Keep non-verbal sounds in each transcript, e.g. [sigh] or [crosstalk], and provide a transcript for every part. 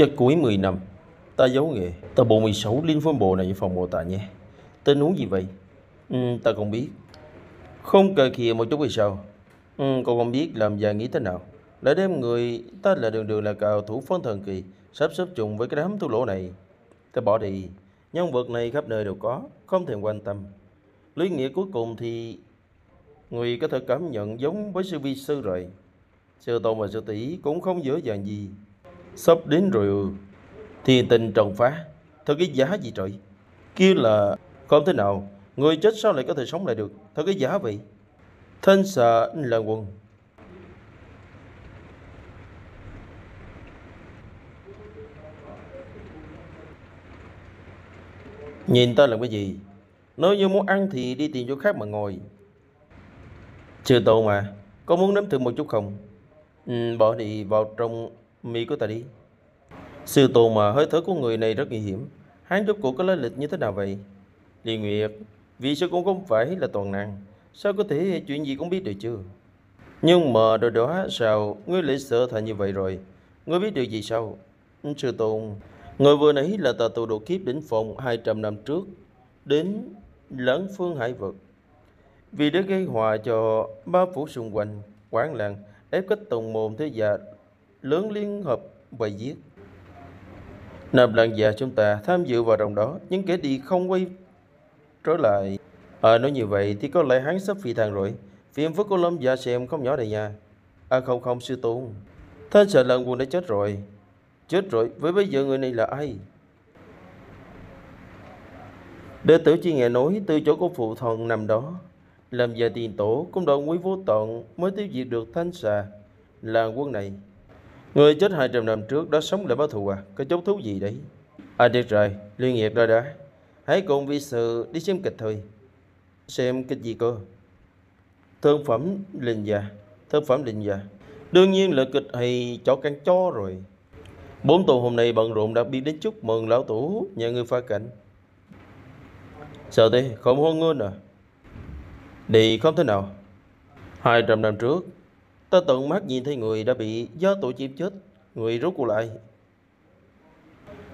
cho cuối 10 năm, ta giấu nghề. Ta 46 liên phân bộ này phòng mô tả nhé. Tên uống gì vậy? Ừ, ta không biết. Không cờ kìa một chút về sao? Ừ, còn không biết làm già nghĩ thế nào. Lại đem người ta là đường đường là cao thủ phân thần kỳ, sắp xếp chung với cái đám thua lỗ này. Ta bỏ đi. Nhân vật này khắp nơi đều có, không thèm quan tâm. Lý nghĩa cuối cùng thì người có thể cảm nhận giống với sư vi sư rồi. Sư tôn và sư tỷ cũng không dễ dàng gì. Sắp đến rồi ừ. thì tình trồng phá. Thật cái giá gì trời? Kia là không thế nào. Người chết sao lại có thể sống lại được? Thật cái giá vậy? Thân sợ là quân. Nhìn ta làm cái gì? Nếu như muốn ăn thì đi tìm chỗ khác mà ngồi. Chưa tổ mà, có muốn nếm thử một chút không? Ừ, bỏ đi vào trong mi của ta đi. Sư tôn mà hơi thở của người này rất nguy hiểm. Hắn rốt cuộc có lai lịch như thế nào vậy? Liên Nguyệt, vì sao cũng không phải là toàn năng. Sao có thể chuyện gì cũng biết được chưa? Nhưng mà đồ đó sao ngươi lại sợ thành như vậy rồi? Ngươi biết được gì sao? Sư tôn, người vừa nãy là tà tù độ kiếp đỉnh phòng 200 năm trước đến lớn phương hải vực. Vì đã gây hòa cho ba phủ xung quanh, quán làng, ép kết tùng môn thế gia lớn liên hợp bài giết. Nam lạng già chúng ta tham dự vào trong đó, nhưng kẻ đi không quay trở lại. À nói như vậy thì có lẽ hắn sắp phi thang rồi. Phiền phức của Lâm già xem không nhỏ đây nha. À không không sư tôn. Thanh sợ lần quân đã chết rồi. Chết rồi, với bây giờ người này là ai? Đệ tử chỉ nghe nói từ chỗ của phụ thần nằm đó. Làm giờ tiền tổ cũng đoàn quý vô tận mới tiêu diệt được thanh xà là quân này. Người chết 200 năm trước đó sống để báo thù à? Có chốt thú gì đấy? À được rồi, liên nghiệp rồi đã. Hãy cùng vi sự đi xem kịch thôi. Xem kịch gì cơ? Thương phẩm linh già. Thương phẩm linh già. Đương nhiên là kịch hay chó căn chó rồi. Bốn tù hôm nay bận rộn đặc biệt đến chúc mừng lão tổ nhà người pha cảnh. Sợ thế? Không hôn ngôn à? Đi không thế nào. Hai trăm năm trước, ta tận mắt nhìn thấy người đã bị gió tổ chim chết. Người rút cô lại.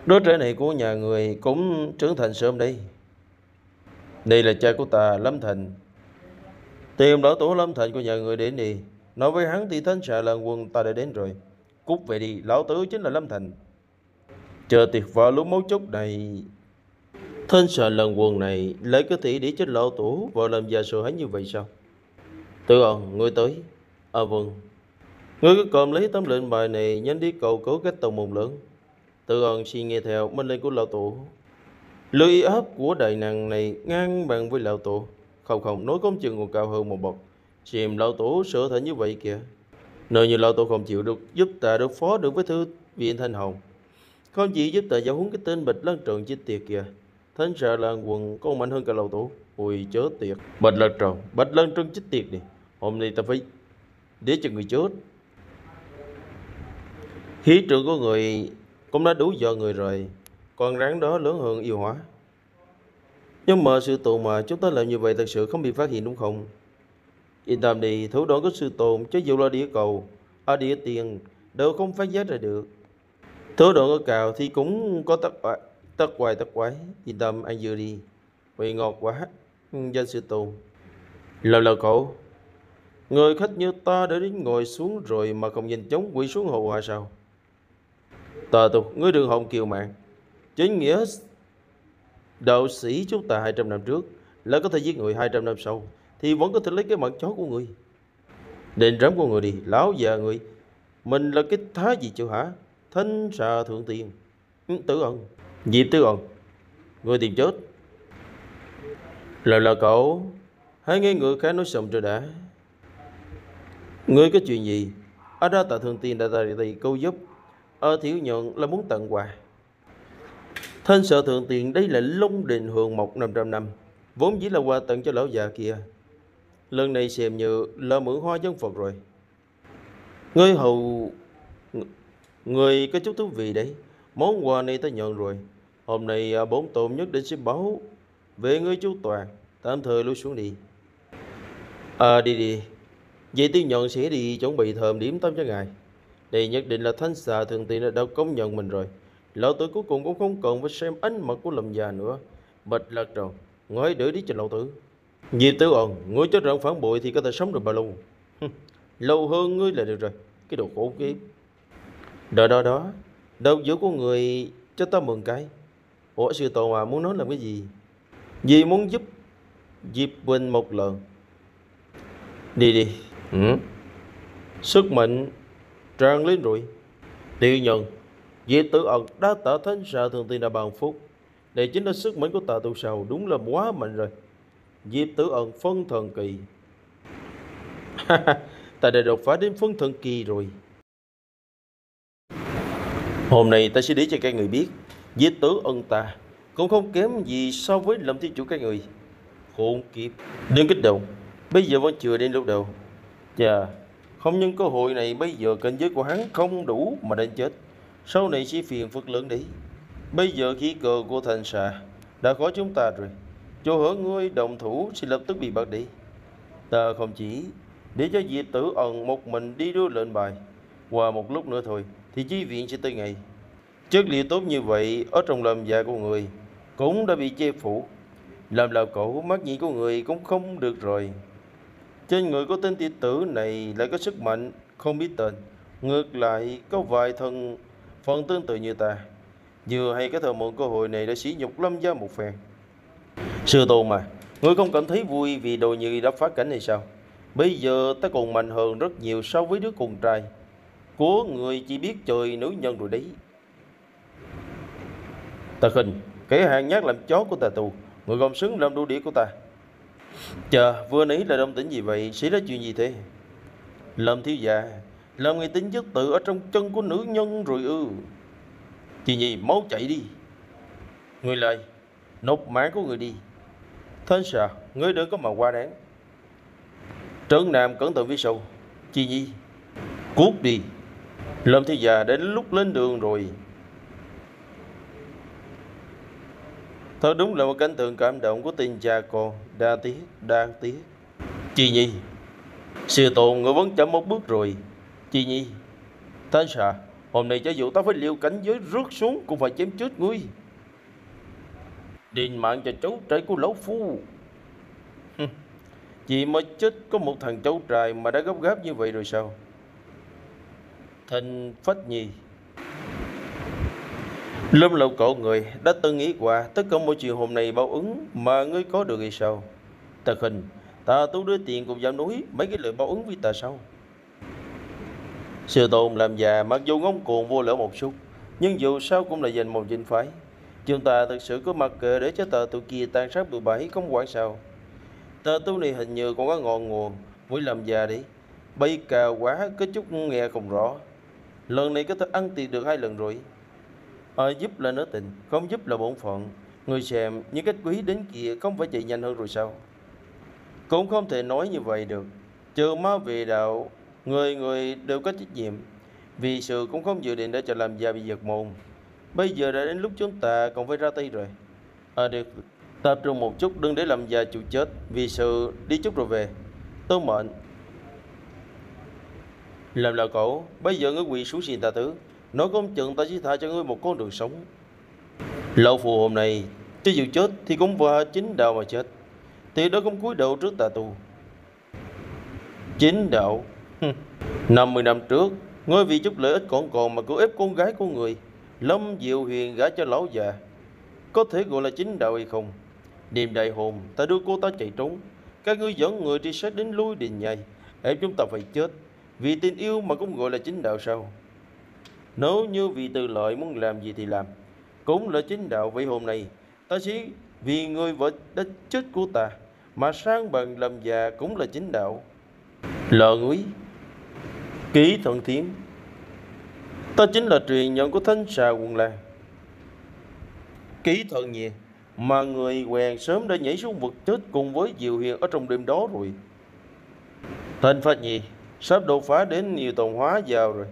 Đứa trẻ này của nhà người cũng trưởng thành sớm đây. Đây là cha của ta, Lâm Thành. Tìm lão tổ Lâm Thành của nhà người đến đi. Nói với hắn thì thánh xạ lần quân ta đã đến rồi. Cút về đi, lão tử chính là Lâm Thành. Chờ tuyệt vợ lúc mấu chốt này Thân sợ lần quần này lấy cơ thể để chết lão tổ vào làm già sợ hắn như vậy sao? Tự ơn, người tới. À vâng. Ngươi cứ cầm lấy tấm lệnh bài này nhanh đi cầu cứu các tàu môn lớn. Tự ơn xin nghe theo mệnh lệnh của lão tổ. Lời áp của đại năng này ngang bằng với lão tổ. Không không, nói công chừng còn cao hơn một bậc. Xem lão tổ sợ thể như vậy kìa. Nơi như lão tổ không chịu được giúp ta đối phó được với thư viện Thanh Hồng. Không chỉ giúp ta giáo huấn cái tên bịch lăng trường chết tiệt kìa. Thánh sợ là quần còn mạnh hơn cả lão tổ Ui chớ tiệt Bạch lăng tròn Bạch lăng trân chết tiệt đi Hôm nay ta phải để cho người chết. Khí trưởng của người Cũng đã đủ giờ người rồi. Con rắn đó lớn hơn yêu hóa. Nhưng mà sư tồn mà Chúng ta làm như vậy thật sự không bị phát hiện đúng không? Yên tâm đi Thủ đoạn của sư tồn Chứ dù là địa cầu Ở địa tiền Đều không phát giác ra được. Thủ đoạn ở cào thì cũng có tất Tất quái tất quái, yên tâm anh vừa đi. Vị ngọt quá, danh sư tồn Lâu lâu cậu, người khách như ta đã đến ngồi xuống rồi mà không nhìn chóng quỳ xuống hầu hạ sao? Tờ tục, ngươi đường hồng kiều mạng. Chính nghĩa đạo sĩ chúng ta 200 năm trước là có thể giết người 200 năm sau thì vẫn có thể lấy cái mạng chó của người. Đền rắm của người đi, lão già người. Mình là cái thá gì chứ hả? Thanh xà thượng tiền. Ừ, tử ẩn. Diệp tử ẩn. Người tìm chết Lời là cậu Hãy nghe người khác nói xong rồi đã Ngươi có chuyện gì? Ở đó tạ thường tiền đã tài thì câu giúp. Ở thiếu nhận là muốn tặng quà Thân sợ thượng tiền đây là lông đình hường một 500 năm Vốn chỉ là quà tặng cho lão già kia. Lần này xem như là mượn hoa dân Phật rồi. Ngươi hầu Người có chút thú vị đấy. Món quà này ta nhận rồi. Hôm nay à, bốn tôm nhất định sẽ báo về ngươi chú Toàn, tạm thời lui xuống đi. À đi đi, vì tiêu nhận sẽ đi chuẩn bị thơm điểm tâm cho ngài. Đây nhất định là thanh xà thường tiền đã công nhận mình rồi. Lão tử cuối cùng cũng không cần phải xem ánh mặt của lầm già nữa. Bạch lạc rồi, ngồi đỡ đi cho lão tử. Diệp Tử ồn, ngươi cho rằng phản bội thì có thể sống được bao lâu? lâu hơn ngươi là được rồi, cái đồ khổ kiếp. Đó đó đó, đầu giữa của người cho ta mừng cái. Ủa sư tổ mà muốn nói làm cái gì? Vì muốn giúp Diệp Quỳnh một lần. Đi đi. Ừ. Sức mạnh tràn lên rồi. Tiêu nhân, Diệp Tử ẩn đã tạo thánh sợ thường tiền là bằng phúc. Đây chính là sức mạnh của tà tu sầu, đúng là quá mạnh rồi. Diệp Tử ẩn phân thần kỳ. [laughs] ta đã đột phá đến phân thần kỳ rồi. Hôm nay ta sẽ để cho các người biết, Diệp Tử ẩn ta cũng không kém gì so với lâm thiên chủ các người. Khốn kiếp, đừng kích động, bây giờ vẫn chưa đến lúc đầu. Chà, không những cơ hội này bây giờ cảnh giới của hắn không đủ mà đến chết. Sau này sẽ phiền phức lớn đi Bây giờ khí cờ của thành xà đã có chúng ta rồi. Cho hở ngươi đồng thủ sẽ lập tức bị bắt đi. Ta không chỉ để cho Diệp Tử ẩn một mình đi đưa lệnh bài. Qua một lúc nữa thôi thì chi viện sẽ tới ngày. Chất liệu tốt như vậy ở trong lòng dạ của người cũng đã bị che phủ. Làm lão cổ mắt nhị của người cũng không được rồi. Trên người có tên tỷ tử này lại có sức mạnh không biết tên. Ngược lại có vài thân phần tương tự như ta. Vừa hay cái thời mượn cơ hội này để sỉ nhục lâm gia một phen. Sư tôn mà, ngươi không cảm thấy vui vì đồ như đã phá cảnh này sao? Bây giờ ta còn mạnh hơn rất nhiều so với đứa cùng trai. Của người chỉ biết chơi nữ nhân rồi đấy. Ta khinh, kẻ hàng nhát làm chó của ta tù, người gom xứng làm đu đĩa của ta. Chờ, vừa nãy là đông tĩnh gì vậy, xảy ra chuyện gì thế? Lâm thiếu già, làm người tính chất tự ở trong chân của nữ nhân rồi ư. Chị nhì, máu chạy đi. Người lời nộp mạng của người đi. Thế sợ ngươi đừng có mà qua đáng. Trấn Nam cẩn thận phía sau. Chị nhi, cút đi. Lâm thiếu già đến lúc lên đường rồi. Thật đúng là một cảnh tượng cảm động của tình cha con Đa tiếc, đa tiếc Chi Nhi Sư tôn người vẫn chậm một bước rồi. Chi Nhi Thế sao Hôm nay cho dù ta phải liều cảnh giới rớt xuống Cũng phải chém chết ngươi. Đền mạng cho cháu trai của lão phu. Chị mới chết có một thằng cháu trai Mà đã gấp gáp như vậy rồi sao? Thành Phách Nhi Lâm lộ cậu người đã từng nghĩ qua tất cả mọi chuyện hôm nay báo ứng mà ngươi có được hay sao? Thật hình, ta tú đưa tiền cùng dám núi mấy cái lời báo ứng với ta sao? Sư tôn làm già mặc dù ngông cuồng vô lỡ một chút, nhưng dù sao cũng là dành một dinh phái. Chúng ta thực sự có mặt kệ để cho tờ tụi kia tan sát bừa bãi không quản sao. Tờ tu này hình như còn có ngọn nguồn, với làm già đi. Bay cao quá, có chút nghe không rõ. Lần này có thể ăn tiền được hai lần rồi. À, giúp là nửa tình, không giúp là bổn phận. Người xem những cách quý đến kia không phải chạy nhanh hơn rồi sao? Cũng không thể nói như vậy được. Trừ ma về đạo, người người đều có trách nhiệm. Vì sự cũng không dự định để cho làm già bị giật môn. Bây giờ đã đến lúc chúng ta còn phải ra tay rồi. À được, tập trung một chút đừng để làm già chịu chết. Vì sự đi chút rồi về. Tôi mệnh. Làm là cổ, bây giờ ngươi quỳ xuống xin ta tứ. Nói công chừng ta chỉ tha cho ngươi một con đường sống. Lão phù hôm nay chứ dù chết thì cũng vào chính đạo mà chết. Thì đó cũng cúi đầu trước tà tu Chính đạo? 50 năm trước Ngươi vì chút lợi ích còn còn mà cứ ép con gái của người, Lâm Diệu Huyền gả cho lão già. Có thể gọi là chính đạo hay không? Đêm đại hồn Ta đưa cô ta chạy trốn. Các ngươi dẫn người đi sát đến lui đình nhầy Ép chúng ta phải chết. Vì tình yêu mà cũng gọi là chính đạo sao? Nếu như vì từ lợi muốn làm gì thì làm. Cũng là chính đạo vậy hôm nay Ta chỉ vì người vợ đã chết của ta, Mà sang bằng làm già cũng là chính đạo. Lợ quý Ký thuận thiến. Ta chính là truyền nhận của thánh xà quần làng Ký thuận nhẹ Mà người quen sớm đã nhảy xuống vực chết cùng với Diệu hiền ở trong đêm đó rồi. Thành Phát Nhi Sắp đột phá đến nhiều tồn hóa vào rồi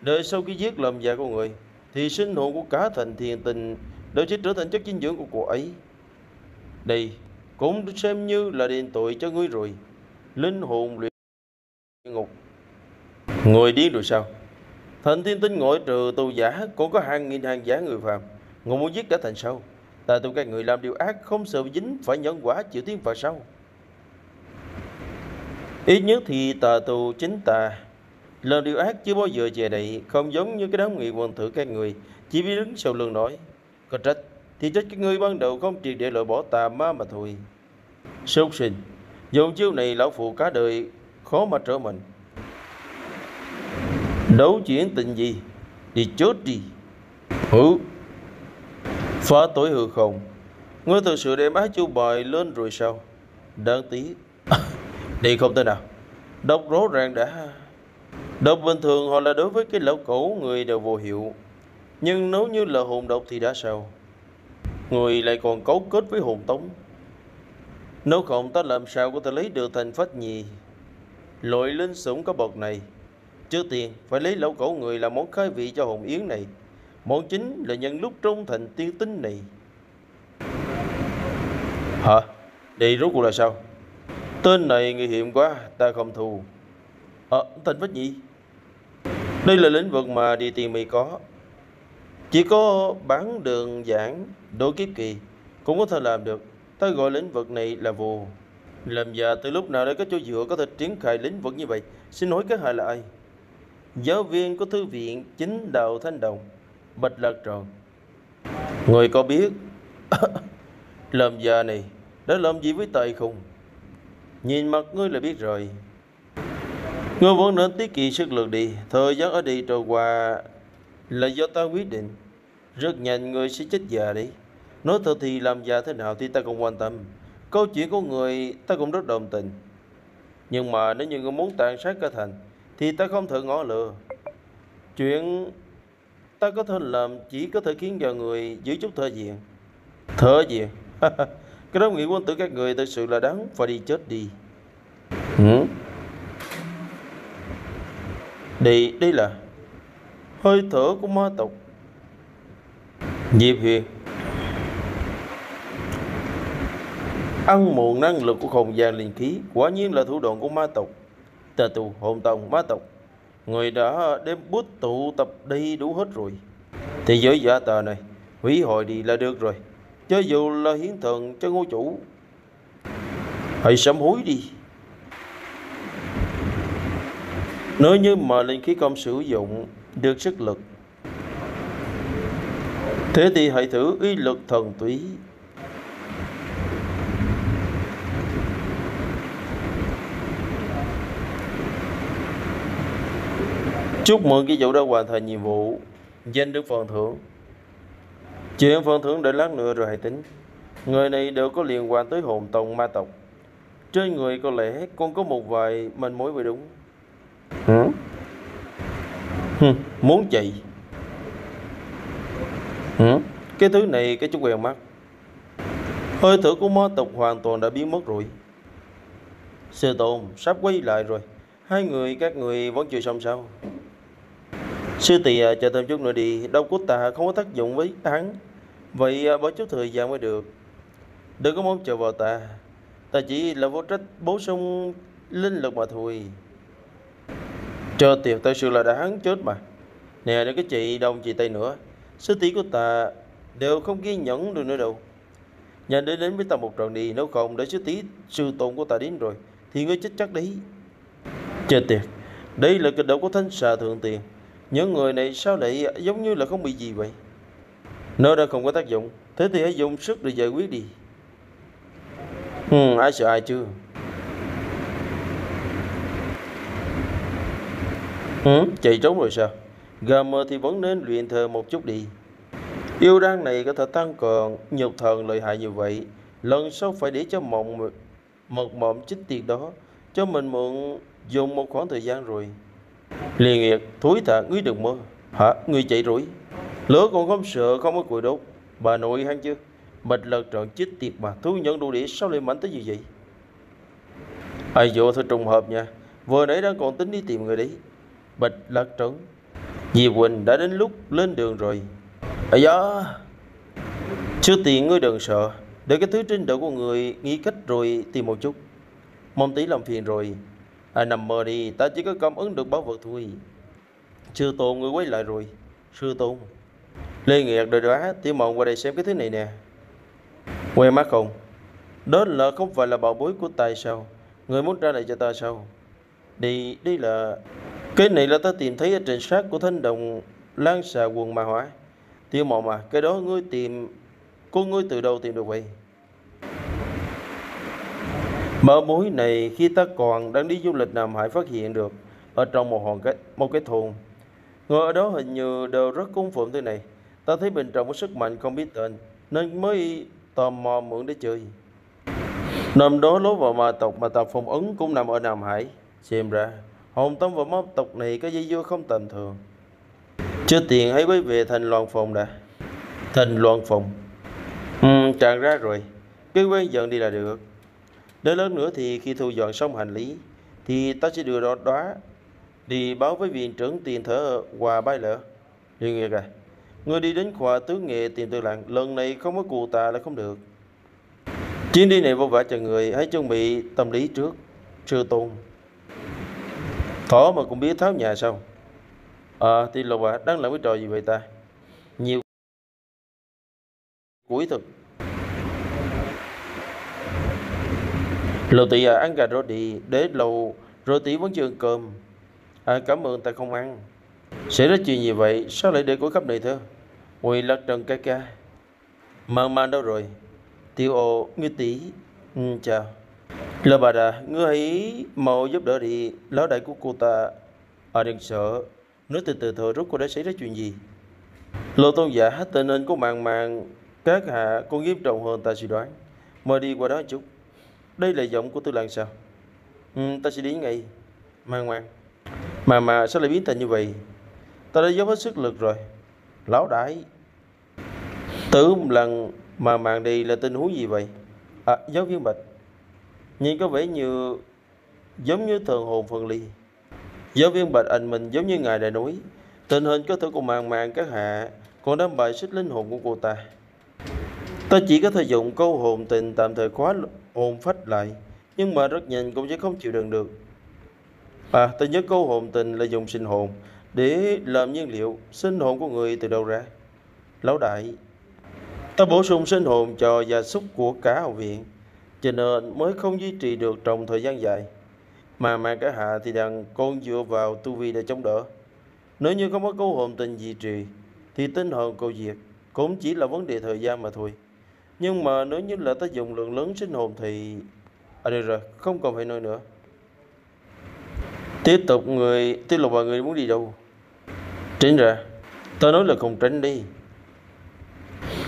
đời sau khi giết lầm dạ con người, Thì sinh hồn của cả thành thiền tình Đều sẽ trở thành chất dinh dưỡng của cô ấy. Đây Cũng xem như là đền tội cho ngươi rồi. Linh hồn luyện ngục. Người điên rồi sao? Thành thiên tinh ngoại trừ tù giả Còn có hàng nghìn hàng giả người phàm. Ngồi muốn giết cả thành sao? Ta tụi các người làm điều ác Không sợ dính phải nhận quả chịu tiếng phạt sau Ít nhất thì tà tù chính ta Lời điều ác chưa bao giờ che đậy, Không giống như cái đám nghị quần thử các người. Chỉ biết đứng sau lưng nói, Có trách, Thì trách các ngươi ban đầu không triệt để loại bỏ tà ma mà thôi. Sốt sinh Dùng chiêu này lão phụ cả đời Khó mà trở mình. Đấu chuyển tình gì, Đi chết đi. Hử? Phá tối hư không. Ngươi thực sự đem ác chu bài lên rồi sao? Đáng tiếc. [coughs] Đi không thể nào. Đọc rõ ràng đã. Độc bình thường họ là đối với cái lão cổ người đều vô hiệu Nhưng nếu như là hồn độc thì đã sao Người lại còn cấu kết với hồn tống Nếu không ta làm sao có thể lấy được thành phách nhì Loại linh sủng có bậc này Trước tiên phải lấy lão cổ người là món khai vị cho hồn yến này Món chính là nhân lúc trung thành tiên tính này Hả? đây rốt cuộc là sao? Tên này nguy hiểm quá, ta không thù. Ờ, à, thành phách nhị. Đây là lĩnh vực mà đi tiền mì có. Chỉ có bán đường giảng, đối kiếp kỳ cũng có thể làm được. Ta gọi lĩnh vực này là vô. Làm già từ lúc nào đây có chỗ dựa có thể triển khai lĩnh vực như vậy? Xin hỏi các hại là ai? Giáo viên của thư viện chính đạo Thanh Đồng, Bạch Lạc Tròn. Người có biết [coughs] làm già này đã làm gì với tài không? Nhìn mặt ngươi là biết rồi Ngươi vẫn nên tiết kiệm sức lực đi. Thời gian ở đây trôi qua Là do ta quyết định. Rất nhanh ngươi sẽ chết già đi. Nói thật thì làm già thế nào thì ta không quan tâm. Câu chuyện của người ta cũng rất đồng tình. Nhưng mà nếu như ngươi muốn tàn sát cả thành, Thì ta không thể ngỏ lừa. Chuyện ta có thể làm chỉ có thể khiến cho người giữ chút thời diện Thời diện Cái đó nghĩ quân tử các người thật sự là đáng phải đi chết đi. Ừ? Đây, đây là hơi thở của ma tộc. Diệp Huyền. Ăn mòn năng lực của không gian linh khí Quả nhiên là thủ đoạn của ma tộc. Tà tù, hồn tông, ma tộc. Người đã đem bút tụ tập đầy đủ hết rồi. Thì giới giả tờ này Hủy hội đi là được rồi. Cho dù là hiến thần cho ngôi chủ Hãy sám hối đi. Nếu như mà linh khí công sử dụng được sức lực, Thế thì hãy thử uy lực thần túy Chúc mừng cái vụ đã hoàn thành nhiệm vụ Danh được phần thưởng Chuyện phần thưởng để lát nữa rồi hãy tính. Người này đều có liên quan tới hồn tông ma tộc. Trên người có lẽ còn có một vài manh mối mới đúng hử, Hừ, muốn chạy. hử Cái thứ này cái chút quen mắt. Hơi thở của ma tộc hoàn toàn đã biến mất rồi. Sư tôn sắp quay lại rồi. Hai người các người vẫn chưa xong sao? Sư tỷ à, chờ thêm chút nữa đi. Đâu của ta không có tác dụng với hắn. Vậy à, bỏ chút thời gian mới được Đừng có mong chờ vào ta Ta chỉ là vô trách bổ sung linh lực mà thôi cho tiền thật sự là đã hắn chết mà. Nè để cái chị đông chị Tây nữa. Sư tỷ của ta đều không ghi nhẫn được nữa đâu. Nhanh đến đến với ta một trận đi Nếu không để sư tỷ sư tôn của ta đến rồi Thì ngươi chết chắc đấy. Chết tiệt. Đây là kịch đầu của thanh xà thượng tiền. Những người này sao lại giống như là không bị gì vậy? Nó đã không có tác dụng. Thế thì hãy dùng sức để giải quyết đi. Ừ, Ai sợ ai chưa? Ừ, Chạy trốn rồi sao? Gà mờ thì vẫn nên luyện thờ một chút đi. Yêu đan này có thể tăng cường nhục thần lợi hại như vậy. Lần sau phải để cho mộng Mật mộng chích tiền đó Cho mình mượn dùng một khoảng thời gian rồi. Liên nghiệt Thúi thả ngươi đừng mơ. Hả? Ngươi chạy rủi? Lửa còn không sợ không có củi đốt. Bà nội hắn chưa? Bạch lật trọn chết tiệt mà Thu nhận đủ đĩa sao lại mạnh tới như vậy? Ai vô thôi trùng hợp nha. Vừa nãy đang còn tính đi tìm người đấy bịch lật trốn Diệp Quỳnh đã đến lúc lên đường rồi à da Trước tiên ngươi đừng sợ Để cái thứ trên đầu của người nghĩ cách rồi tìm một chút Mong tí làm phiền rồi À nằm mơ đi Ta chỉ có cảm ứng được bảo vật thôi Sư Tôn ngươi quay lại rồi. Sư Tôn. Lê Nghiệt đời đó, tiểu mộng qua đây xem cái thứ này nè. Quen mắt không? Đó là không phải là bảo bối của tài sao? Người muốn ra lại cho ta sao? Đi, đi là... Cái này là ta tìm thấy ở trên sát của thanh đồng lan xà quần ma hỏi tiêu mộ mà, cái đó ngươi tìm... Cô ngươi từ đâu tìm được vậy? mở mối này khi ta còn đang đi du lịch Nam Hải phát hiện được ở trong một hòn cái, một cái thùng. Người ở đó hình như đều rất cung phụng thế này. Ta thấy bên trong có sức mạnh không biết tên, nên mới tò mò mượn để chơi. Năm đó lối vào ma tộc mà tập phong ấn cũng nằm ở Nam Hải. Xem ra hồn tâm và ma tộc này có dây dưa không tầm thường. Trước tiền hãy quay về thành loan phòng đã. Thành loan phòng. Ừ, tràn ra rồi. Cứ quen dần đi là được. Đến lớn nữa thì khi thu dọn xong hành lý thì ta sẽ đưa đó đó đi báo với viện trưởng tiền thở quà bay lỡ. Liên Nguyệt à, người đi đến khoa tướng nghệ tìm tư lặng, lần này không có cụ tà là không được. Chuyến đi này vô vả cho người, hãy chuẩn bị tâm lý trước. Sư tôn. Thỏ mà cũng biết tháo nhà sao? À, thì lục à, đang làm cái trò gì vậy ta? Nhiều cuối thực. Lầu tỷ à, ăn gà rô đi, để lâu rồi tỷ vẫn chưa ăn cơm. À, cảm ơn ta không ăn. Sẽ ra chuyện gì vậy? Sao lại để của khắp này thơ? Quỳ lật trần ca ca. Mang mang đâu rồi? Tiêu ô ngư tỷ. Ừ, chào. Lơ bà đà, ngươi ấy mau giúp đỡ đi. Lão đại của cô ta. ở đừng sợ. Nói từ từ thôi, rốt cô đã xảy ra chuyện gì? Lô tôn giả hết tình nên có màng màng các hạ còn nghiêm trọng hơn ta suy đoán. Mời đi qua đó chút. Đây là giọng của tư làng sao? Ừ, ta sẽ đi ngay. Mang mang. Mà mà sao lại biến thành như vậy? Ta đã dốc hết sức lực rồi. Lão đại. Tử lần mà màng đi là tình huống gì vậy? À, giáo viên Bạch. Nhìn có vẻ như giống như thần hồn phân ly. Giáo viên Bạch anh mình giống như ngài đã nói. Tình hình có thể còn màng màng các hạ còn đang bài xích linh hồn của cô ta. Ta chỉ có thể dùng câu hồn tình tạm thời khóa hồn phách lại, nhưng mà rất nhanh cũng sẽ không chịu đựng được. À, ta nhớ câu hồn tình là dùng sinh hồn để làm nhiên liệu, sinh hồn của người từ đâu ra? Lão đại, ta bổ sung sinh hồn cho gia súc của cả học viện, cho nên mới không duy trì được trong thời gian dài. Mà mà cả hạ thì đang con dựa vào tu vi để chống đỡ. Nếu như không có câu hồn tình duy trì, thì tinh hồn cầu diệt cũng chỉ là vấn đề thời gian mà thôi. Nhưng mà nếu như là ta dùng lượng lớn sinh hồn thì... À được rồi, không còn phải nói nữa. Tiếp tục người, tiếp tục vào người muốn đi đâu? Tránh ra. Ta nói là không tránh đi.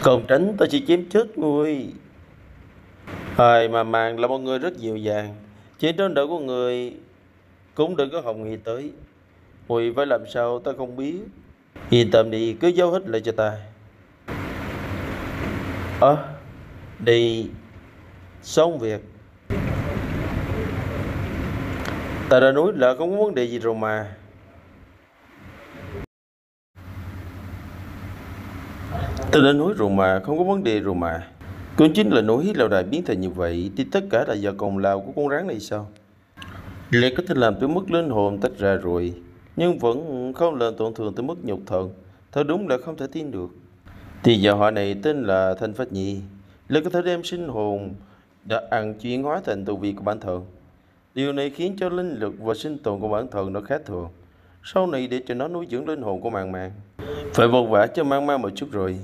Không tránh ta chỉ chém chết người thời mà màng là một người rất dịu dàng. Trên trên đầu của người cũng đừng có hồng nghĩ tới. Mùi phải làm sao ta không biết. Yên tâm đi, cứ giấu hết lại cho ta. Ờ, à, đi xong việc ta đã nói là không có vấn đề gì rồi mà ta đã nói rồi mà không có vấn đề rồi mà cũng chính là nỗi lão đại biến thành như vậy thì tất cả là do công lao của con rắn này sao Lẽ có thể làm tới mức linh hồn tách ra rồi, Nhưng vẫn không làm tổn thương tới mức nhục thần Thật đúng là không thể tin được Thì giờ họ này tên là Thanh Phát Nhi là có thể đem sinh hồn đã ăn chuyển hóa thành tu vi của bản thân. Điều này khiến cho linh lực và sinh tồn của bản thân nó khác thường. Sau này để cho nó nuôi dưỡng linh hồn của mạng mạng. Phải vội vã cho mang mang một chút rồi.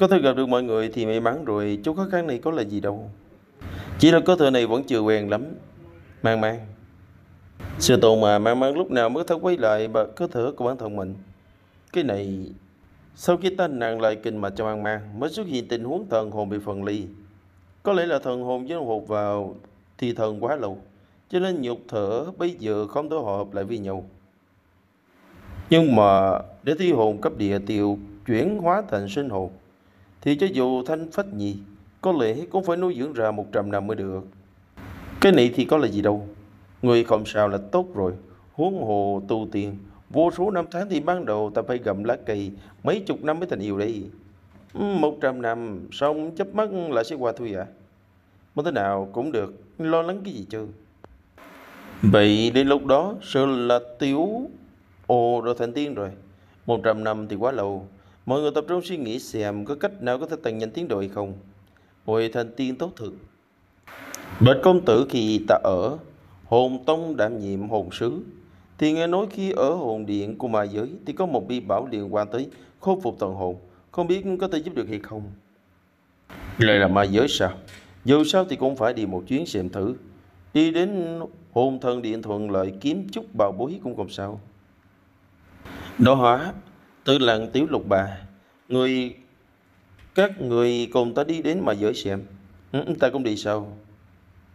Có thể gặp được mọi người thì may mắn rồi, Chú khó khăn này có là gì đâu. Chỉ là có thể này vẫn chưa quen lắm. Mang mang. Sư tồn mà mang mang lúc nào mới thấy quay lại bà cơ thể của bản thân mình. Cái này sau khi ta nặng lại kinh mạch cho mang mang mới xuất hiện tình huống thần hồn bị phân ly. Có lẽ là thần hồn với hụt vào thì thần quá lâu, cho nên nhục thở bây giờ không thể hòa hợp lại với nhau. Nhưng mà để thi hồn cấp địa tiêu chuyển hóa thành sinh hồn, thì cho dù thanh phách nhì, có lẽ cũng phải nuôi dưỡng ra 100 năm mới được. Cái này thì có là gì đâu, người không sao là tốt rồi, huống hồ tu tiền Vô số năm tháng thì ban đầu ta phải gặm lá cây mấy chục năm mới thành yêu đây. Ừ, một trăm năm xong chấp mắt là sẽ qua thôi à. Muốn thế nào cũng được, lo lắng cái gì chứ. Vậy đến lúc đó sợ là tiểu Ồ, rồi thành tiên rồi. Một trăm năm thì quá lâu. Mọi người tập trung suy nghĩ xem có cách nào có thể tăng nhanh tiến độ hay không. Hồi thành tiên tốt thực. Bạch công tử khi ta ở hồn tông đảm nhiệm hồn sứ thì nghe nói khi ở hồn điện của ma giới thì có một bi bảo liên quan tới khôi phục thần hồn. Không biết có thể giúp được hay không? Lại là ma giới sao? Dù sao thì cũng phải đi một chuyến xem thử. Đi đến hồn thần điện thuận lợi kiếm chút bảo bối cũng không sao. Đó hóa, tư lệnh tiểu lục bà. Người, các người cùng ta đi đến mà giới xem. Ừ, ừ ta cũng đi sau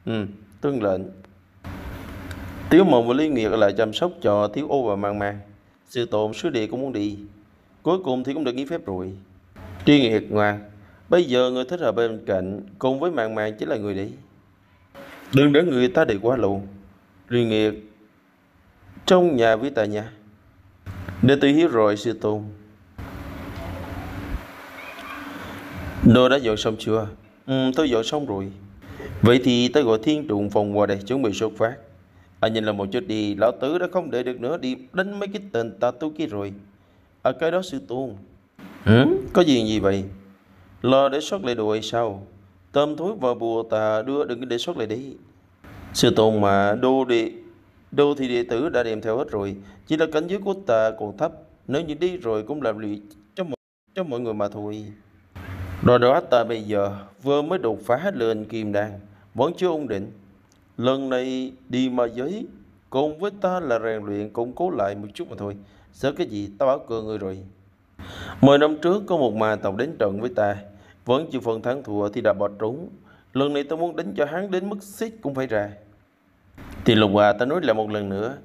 Ừ, tương lệnh. Tiếu mộng và Lý Nguyệt lại chăm sóc cho Tiếu ô và mang mang. Sư tồn sứ địa cũng muốn đi. Cuối cùng thì cũng được nghỉ phép rồi. Tri Nguyệt ngoan, bây giờ người thích ở bên cạnh cùng với mạng mạng chính là người đi. Đừng để người ta đi quá lâu. Tri Nguyệt trong nhà với tại nhà. Để tôi hiếu rồi sư tôn. Đồ đã dọn xong chưa? Ừ, tôi dọn xong rồi. Vậy thì tôi gọi thiên trùng phòng qua đây chuẩn bị xuất phát. À nhìn là một chút đi, lão tử đã không đợi được nữa đi đánh mấy cái tên ta tu kia rồi. À cái đó sư tôn. Ừ? Có gì gì vậy? Lo để sót lại đồ hay sao? Tôm thối vào bùa ta đưa đừng để sót lại đi. Sư tôn mà đô đi đồ thì đệ tử đã đem theo hết rồi, chỉ là cảnh giới của ta còn thấp, nếu như đi rồi cũng làm lụy cho mọi, cho mọi người mà thôi. Rồi đó ta bây giờ vừa mới đột phá lên kim đan, vẫn chưa ổn định. Lần này đi mà giới, cùng với ta là rèn luyện củng cố lại một chút mà thôi. Sợ cái gì, ta bảo cờ người rồi. Mười năm trước có một ma tộc đến trận với ta, vẫn chưa phần thắng thua thì đã bỏ trốn. Lần này ta muốn đánh cho hắn đến mức xích cũng phải ra. Thì lục hòa ta nói lại một lần nữa.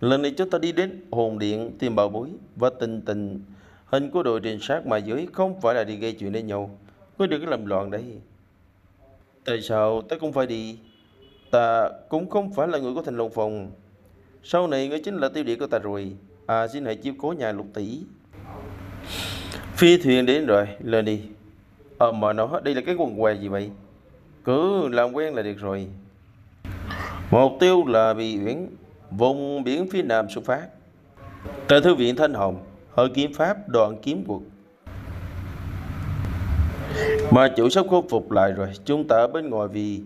Lần này chúng ta đi đến hồn điện tìm bảo bối và tình tình hình của đội trinh sát mà dưới không phải là đi gây chuyện với nhau. Ngươi đừng có làm loạn đấy. Tại sao ta cũng phải đi? Ta cũng không phải là người của thành lục phòng. Sau này ngươi chính là tiêu địa của ta rồi. À xin hãy chiếu cố nhà lục tỷ. Phi thuyền đến rồi, lên đi. Ờ mà nó đây là cái quần què gì vậy? Cứ làm quen là được rồi. Mục tiêu là biển, vùng biển phía nam xuất phát. Tại Thư viện Thanh Hồng, Hội Kiếm Pháp đoàn kiếm quật. Mà chủ sắp khôi phục lại rồi, chúng ta ở bên ngoài vì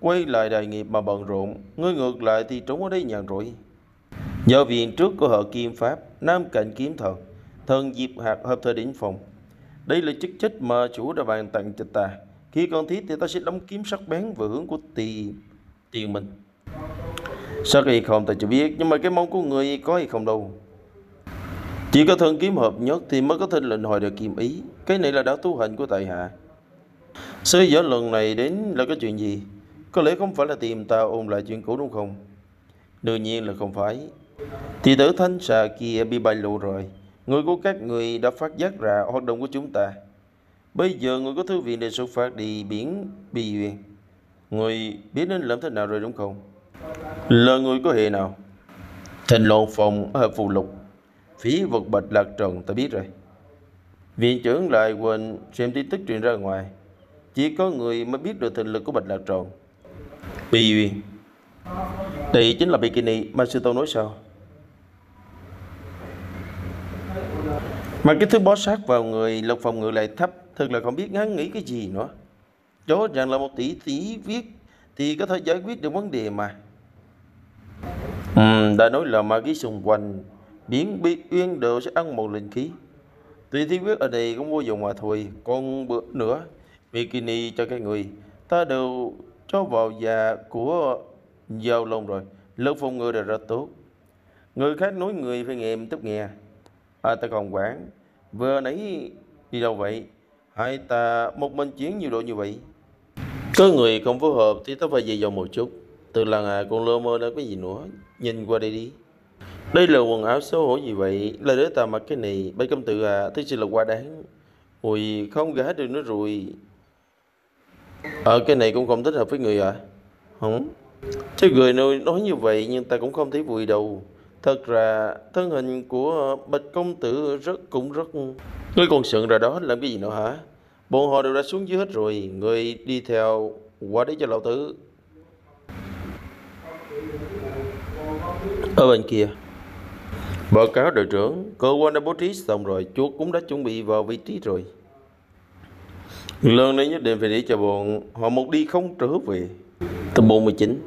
quay lại đại nghiệp mà bận rộn, ngươi ngược lại thì trốn ở đây nhàn rỗi. Do viện trước của họ Kiếm Pháp, Nam Cạnh Kiếm Thần, thần Diệp Hạt hợp thời đỉnh phòng. Đây là chức trách mà chủ đã bàn tặng cho ta. Khi cần thiết thì ta sẽ đóng kiếm sắc bén về hướng của tiền tiền mình. Sắc hay không? Ta chưa biết. Nhưng mà cái mong của người có hay không đâu. Chỉ có thân kiếm hợp nhất Thì mới có thể lệnh hồi được kiếm ý. Cái này là đã tu hành của tại hạ. Sứ giả lần này đến là cái chuyện gì? Có lẽ không phải là tìm ta ôn lại chuyện cũ đúng không? Đương nhiên là không phải. Thì tử thanh xà kia bị bại lộ rồi. Người của các người đã phát giác ra hoạt động của chúng ta. Bây giờ người có thư viện đề xuất phát đi biển bị Duyên. Người biết nên làm thế nào rồi đúng không? Là người có hệ nào? Thành lộ phòng ở phù lục. Phí vật bạch lạc trần, ta biết rồi. Viện trưởng lại quên xem tin tức truyền ra ngoài. Chỉ có người mới biết được thực lực của bạch lạc trần. Bì Duyên. Đây chính là bikini mà sư tôn nói sao? Mà cái thứ bó sát vào người lục phòng ngự lại thấp, Thật là không biết ngắn nghĩ cái gì nữa Chó rằng là một tỷ tỷ viết Thì có thể giải quyết được vấn đề mà Ừ, đã nói là ma khí xung quanh biến bi uyên đều sẽ ăn một linh khí. Tuy thi quyết ở đây cũng vô dụng mà thôi còn bữa nữa bikini cho các người. Ta đều cho vào già của giao lông rồi lớp phong ngừa đều rất tốt. Người khác nói người phải nghe em tức nghe. À ta còn quản vừa nãy đi đâu vậy? Hai ta một mình chiến nhiều độ như vậy. Có người không phù hợp thì ta phải về dòng một chút từ lần à con lơ mơ đó có gì nữa. Nhìn qua đây đi. Đây là quần áo xấu hổ gì vậy? Là đứa ta mặc cái này Bấy công tử à Thế chỉ là quá đáng. Ui không gã được nó rồi. Ờ cái này cũng không thích hợp với người à? Không Chứ người nói, nói như vậy nhưng ta cũng không thấy vui đâu. Thật ra thân hình của bạch công tử rất cũng rất Ngươi còn sượng ra đó làm cái gì nữa hả? Bọn họ đều đã xuống dưới hết rồi. Người đi theo qua đấy cho lão tử. Ở bên kia Báo cáo đội trưởng, cơ quan đã bố trí xong rồi, chuột cũng đã chuẩn bị vào vị trí rồi. Lần này nhất định phải để cho bọn họ một đi không trở về. Tập 49